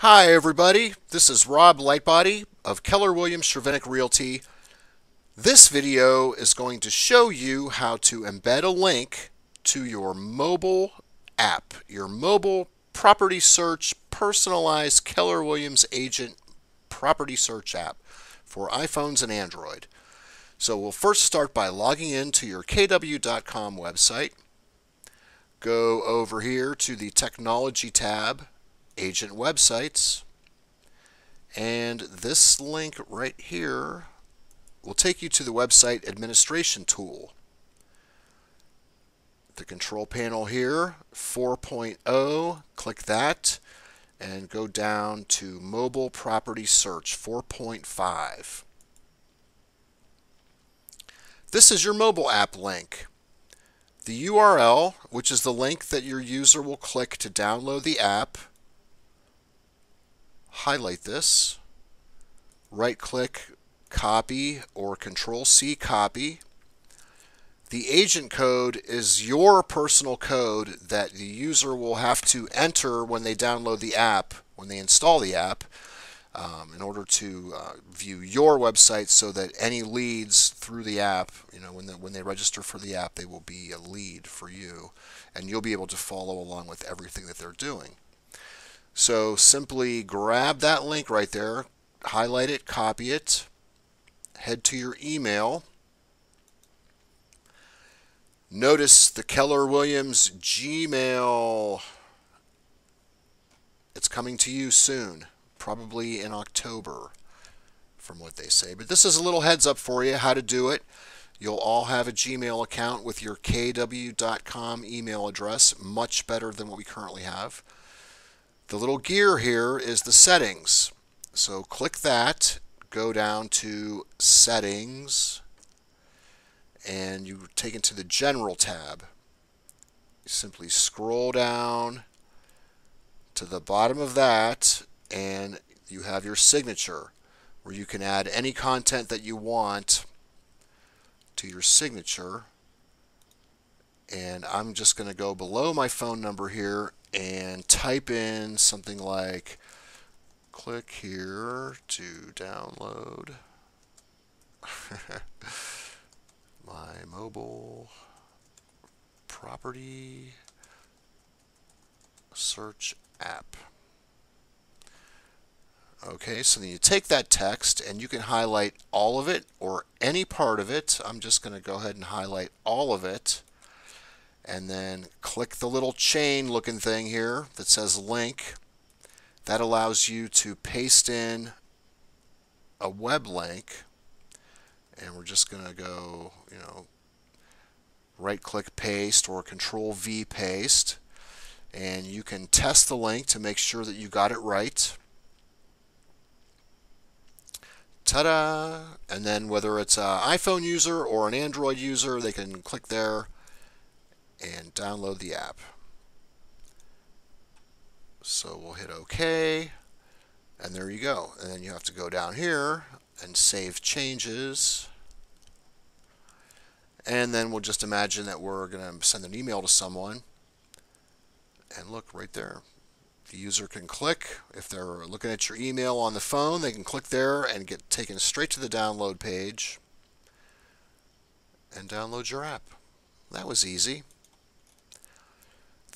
Hi everybody, this is Rob Lightbody of Keller Williams Chervenic Realty. This video is going to show you how to embed a link to your mobile app, your mobile property search personalized Keller Williams agent property search app for iPhones and Android. So we'll first start by logging into your kw.com website. Go over here to the Technology tab agent websites. And this link right here will take you to the website administration tool. The control panel here, 4.0, click that and go down to mobile property search 4.5. This is your mobile app link. The URL, which is the link that your user will click to download the app, highlight this, right click, copy, or control C copy. The agent code is your personal code that the user will have to enter when they download the app, when they install the app, um, in order to uh, view your website so that any leads through the app, you know, when, the, when they register for the app, they will be a lead for you. And you'll be able to follow along with everything that they're doing. So simply grab that link right there, highlight it, copy it, head to your email. Notice the Keller Williams Gmail. It's coming to you soon, probably in October, from what they say. But this is a little heads up for you how to do it. You'll all have a Gmail account with your kw.com email address, much better than what we currently have. The little gear here is the settings. So click that, go down to settings, and you take it to the general tab. You simply scroll down to the bottom of that and you have your signature where you can add any content that you want to your signature and I'm just going to go below my phone number here and type in something like click here to download my mobile property search app. Okay, so then you take that text and you can highlight all of it or any part of it. I'm just going to go ahead and highlight all of it and then click the little chain looking thing here that says link. That allows you to paste in a web link and we're just going to go, you know, right click paste or control V paste and you can test the link to make sure that you got it right. Ta-da! And then whether it's an iPhone user or an Android user, they can click there download the app. So we'll hit OK, and there you go. And then you have to go down here and save changes. And then we'll just imagine that we're going to send an email to someone. And look right there. The user can click. If they're looking at your email on the phone, they can click there and get taken straight to the download page and download your app. That was easy.